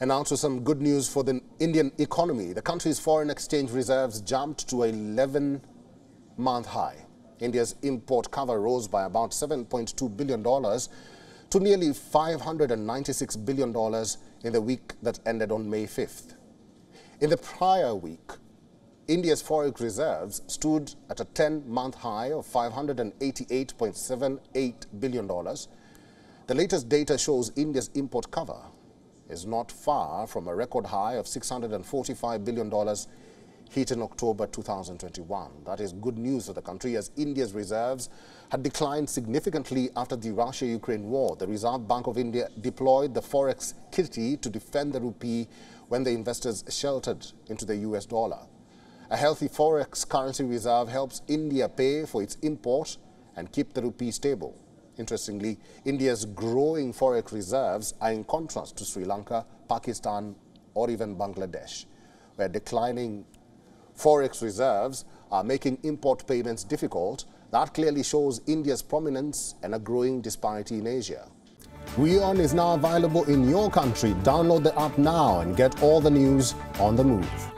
And now to some good news for the Indian economy. The country's foreign exchange reserves jumped to a 11-month high. India's import cover rose by about $7.2 billion to nearly $596 billion in the week that ended on May 5th. In the prior week, India's forex reserves stood at a 10-month high of $588.78 billion. The latest data shows India's import cover is not far from a record high of $645 billion hit in October 2021. That is good news for the country as India's reserves had declined significantly after the Russia-Ukraine war. The Reserve Bank of India deployed the forex kitty to defend the rupee when the investors sheltered into the US dollar. A healthy forex currency reserve helps India pay for its import and keep the rupee stable. Interestingly, India's growing forex reserves are in contrast to Sri Lanka, Pakistan, or even Bangladesh, where declining forex reserves are making import payments difficult. That clearly shows India's prominence and a growing disparity in Asia. WION is now available in your country. Download the app now and get all the news on the move.